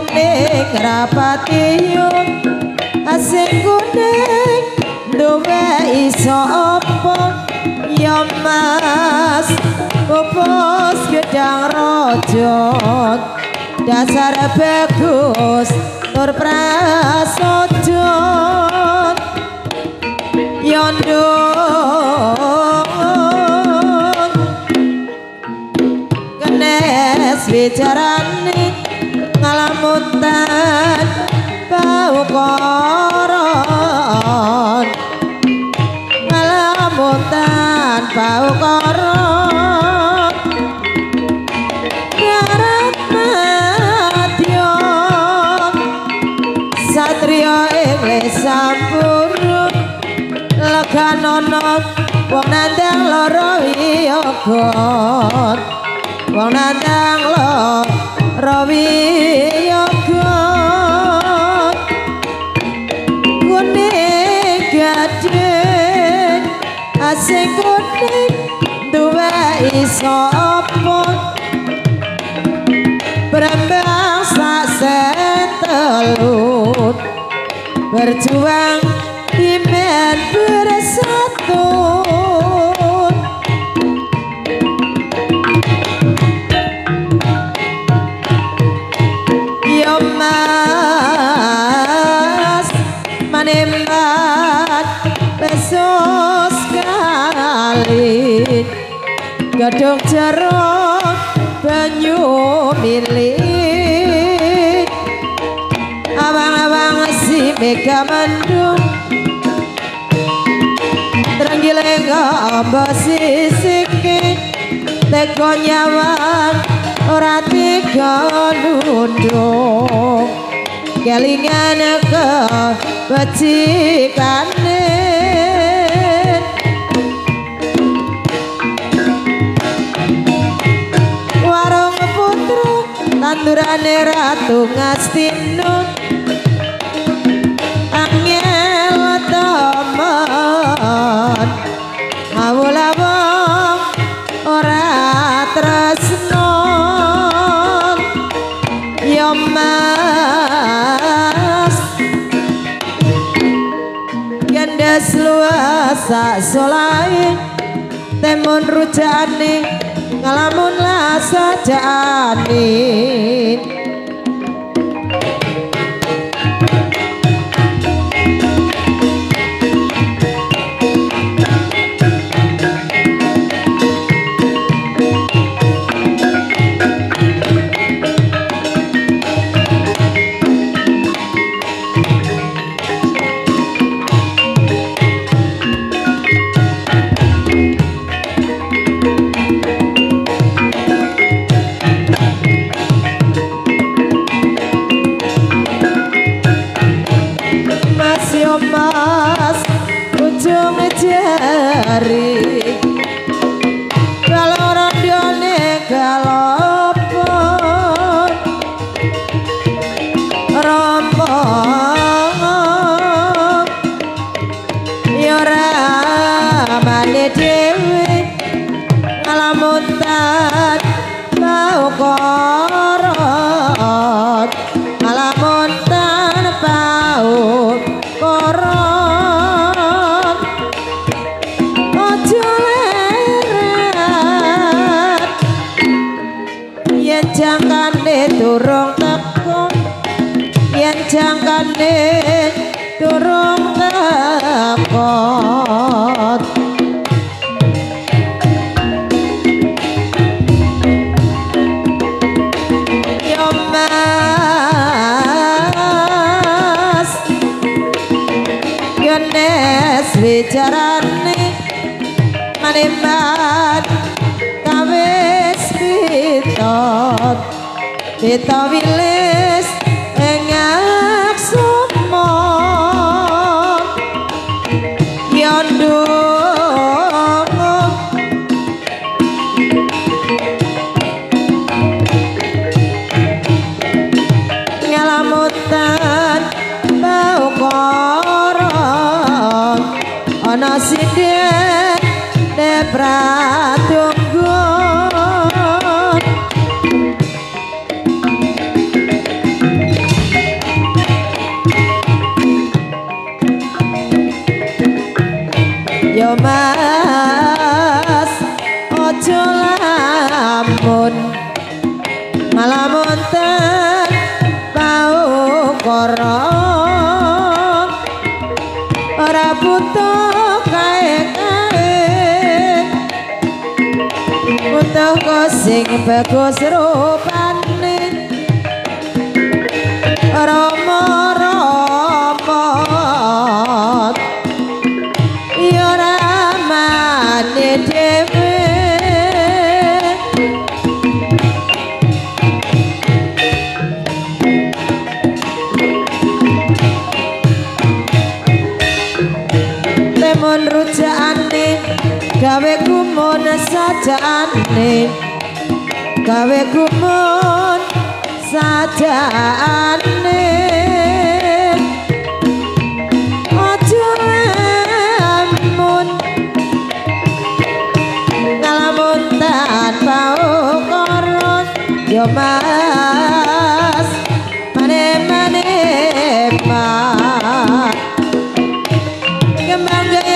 Rapati yung asing kuning duwe iso apa? Ya mas pupus gedang rojot dasar bagus tur prasojot yondong kenes bicarane ngalamutan bau koron ngalamutan bau koron darat madyon satrio ingles sampurun leganono wong nandang loro wiyogot wong nandang loro wiyogot berjuang gadung jeruk banyu milik. Abang-abang si mega mendung Tranggile ngombo sisiki Teko nyawan ora tiga nunduk Kelingan ke becikane tandurane ratu ngastinun angel temen ngawula wong ora tresno. Yo mas. Gendes luasa solai temun rujane ngalamun lah sajane durung teko yen jangkane durung teko bicarane manembat kawis pitot Kita wilis ojo lamun. Malamun ten bau koron ora butuh kae kae butuh kok sing bagus rupane. Rama kerjaane gawe kumun sajane gawe kumun sajane Yo mas, mane mane pa, kembang.